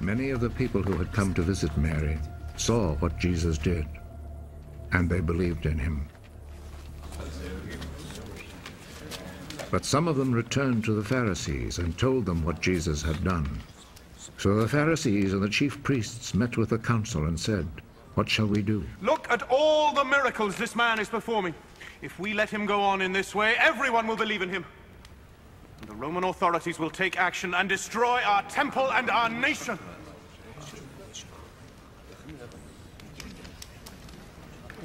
Many of the people who had come to visit Mary saw what Jesus did, and they believed in him. But some of them returned to the Pharisees and told them what Jesus had done. So the Pharisees and the chief priests met with the council and said, What shall we do? Look at all the miracles this man is performing. If we let him go on in this way, everyone will believe in him. And the Roman authorities will take action and destroy our temple and our nation.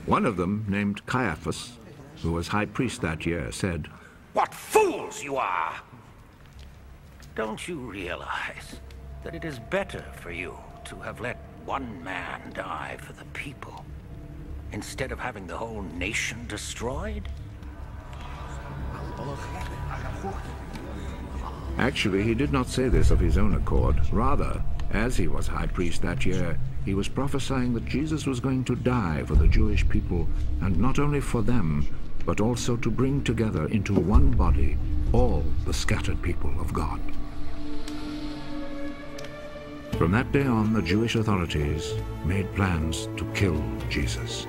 One of them, named Caiaphas, who was high priest that year, said, What fools you are! Don't you realize that it is better for you to have let one man die for the people instead of having the whole nation destroyed? Actually, he did not say this of his own accord. Rather, as he was high priest that year, he was prophesying that Jesus was going to die for the Jewish people, and not only for them, but also to bring together into one body all the scattered people of God. From that day on, the Jewish authorities made plans to kill Jesus.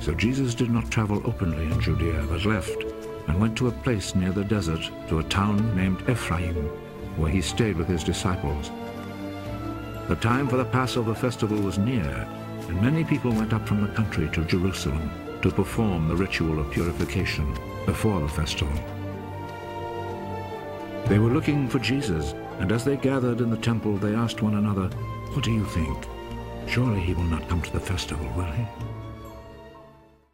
So Jesus did not travel openly in Judea, but left and went to a place near the desert, to a town named Ephraim, where he stayed with his disciples. The time for the Passover festival was near, and many people went up from the country to Jerusalem to perform the ritual of purification before the festival. They were looking for Jesus, and as they gathered in the temple, they asked one another, What do you think? Surely he will not come to the festival, will he?